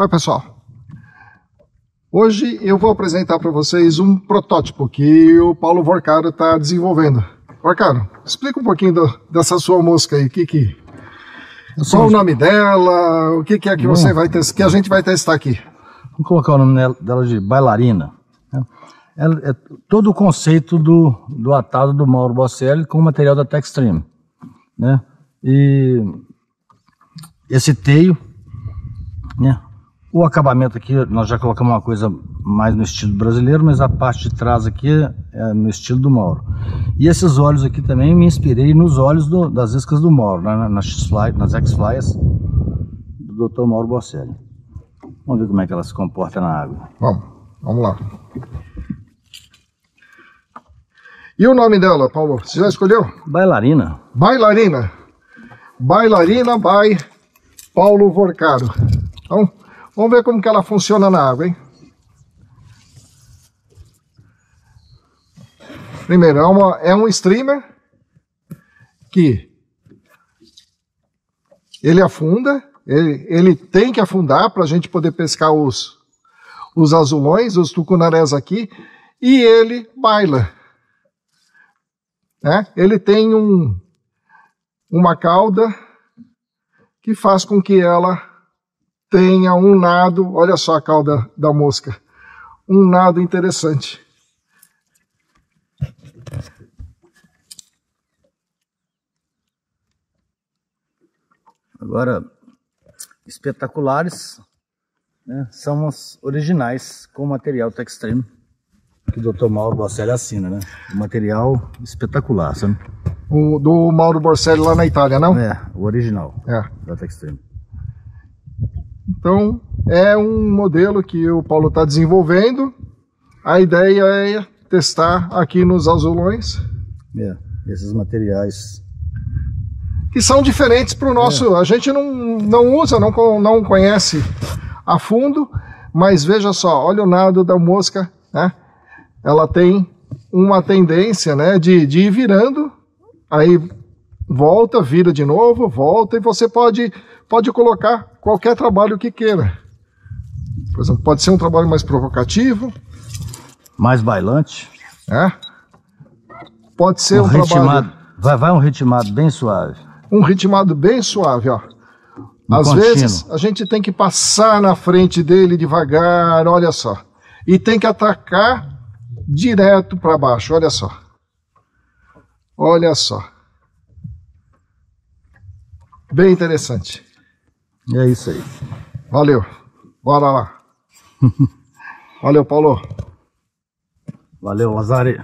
Oi, pessoal. Hoje eu vou apresentar para vocês um protótipo que o Paulo Vorcaro está desenvolvendo. Vorcaro, explica um pouquinho do, dessa sua mosca aí. Que, que, qual o nome dela? O que, que é que, você vai que a gente vai testar aqui? Vamos colocar o nome dela de bailarina. Né? É, todo o conceito do, do atado do Mauro Bosselli com o material da Textreme. Né? E esse teio né? O acabamento aqui, nós já colocamos uma coisa mais no estilo brasileiro, mas a parte de trás aqui é no estilo do Mauro. E esses olhos aqui também me inspirei nos olhos do, das iscas do Mauro, né? nas, X-Fly, nas X-Flyers do Dr. Mauro Bosselli. Vamos ver como é que ela se comporta na água. Vamos, vamos lá. E o nome dela, Paulo? Você já escolheu? Bailarina. Bailarina. Bailarina by Paulo Vorcaro. Então, vamos ver como que ela funciona na água, hein? Primeiro, é, uma, é um streamer que ele afunda, ele, ele tem que afundar para a gente poder pescar os, os azulões, os tucunarés aqui, e ele baila. Né? Ele tem um, uma cauda que faz com que ela tenha um nado, olha só a cauda da mosca, um nado interessante. Agora, espetaculares né, são os originais com material Textreme que o Dr. Mauro Borselli assina, né? O material espetacular, sabe? O do Mauro Borselli lá na Itália, não? É, o original é. da Textreme. Então, é um modelo que o Paulo está desenvolvendo. A ideia é testar aqui nos azulões. É, esses materiais. Que são diferentes para o nosso. É. A gente não, não usa, não, não conhece a fundo, mas veja só, olha o nado da mosca, né? Ela tem uma tendência né, de, de ir virando, aí volta, vira de novo, volta, e você pode, pode colocar qualquer trabalho que queira. Por exemplo, pode ser um trabalho mais provocativo. Mais bailante. É. Pode ser um, um ritmado, trabalho... Vai, vai um ritmado bem suave. Um ritmado bem suave, ó. Um Às contínuo. vezes a gente tem que passar na frente dele devagar, olha só. E tem que atacar direto para baixo, olha só. Olha só. Bem interessante. É isso aí. Valeu. Bora lá. Valeu, Paulo. Valeu, Lazare.